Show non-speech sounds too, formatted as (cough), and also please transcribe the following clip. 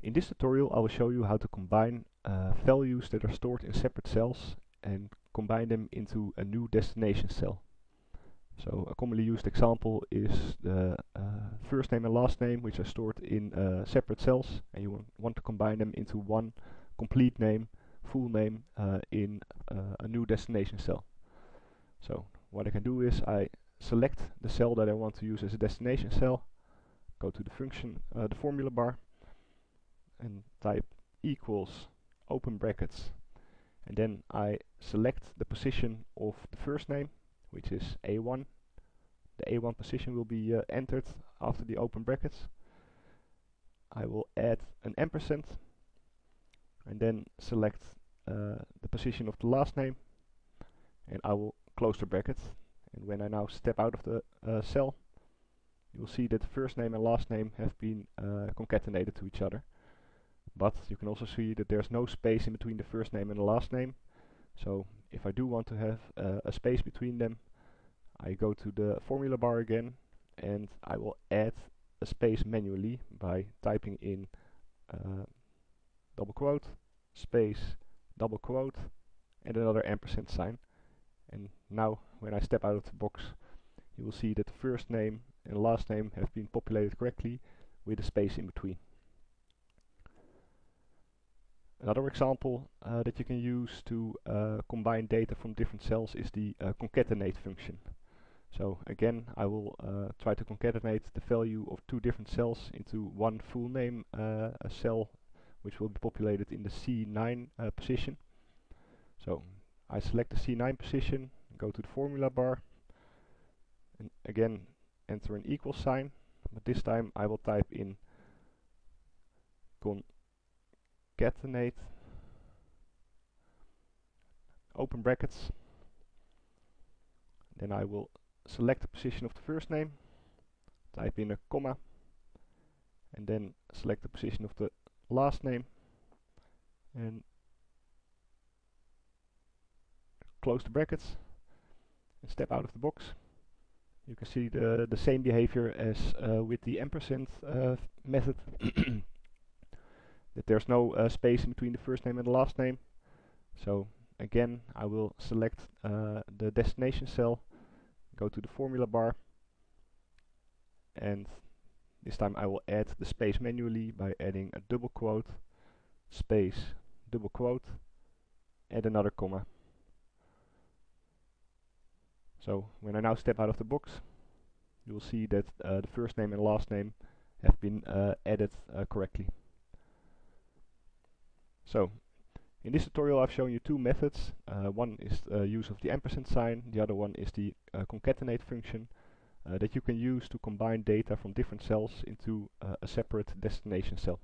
In this tutorial I will show you how to combine uh, values that are stored in separate cells and combine them into a new destination cell. So a commonly used example is the uh, first name and last name which are stored in uh, separate cells and you want to combine them into one complete name, full name uh, in uh, a new destination cell. So what I can do is I select the cell that I want to use as a destination cell, go to the function, uh, the formula bar and type equals open brackets. And then I select the position of the first name which is A1 the A1 position will be uh, entered after the open brackets. I will add an ampersand and then select uh, the position of the last name. And I will close the bracket and when I now step out of the uh, cell you will see that the first name and last name have been uh, concatenated to each other but you can also see that there's no space in between the first name and the last name so if I do want to have uh, a space between them I go to the formula bar again and I will add a space manually by typing in uh, double quote space double quote and another ampersand sign and now when I step out of the box you will see that the first name and last name have been populated correctly with a space in between. Another example uh, that you can use to uh, combine data from different cells is the uh, concatenate function. So again, I will uh, try to concatenate the value of two different cells into one full name uh, cell, which will be populated in the C9 uh, position. So I select the C9 position, go to the formula bar, and again enter an equal sign, but this time I will type in con concatenate open brackets. Then I will select the position of the first name type in a comma and then select the position of the last name and close the brackets and step out of the box. You can see the, the same behavior as uh, with the ampersand uh, method (clears throat) that there's no uh, space in between the first name and the last name. So again, I will select uh, the destination cell, go to the formula bar, and this time I will add the space manually by adding a double quote, space, double quote, add another comma. So when I now step out of the box, you will see that uh, the first name and last name have been uh, added uh, correctly. So, in this tutorial I've shown you two methods. Uh, one is the use of the ampersand sign, the other one is the uh, concatenate function uh, that you can use to combine data from different cells into uh, a separate destination cell.